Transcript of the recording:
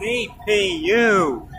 CPU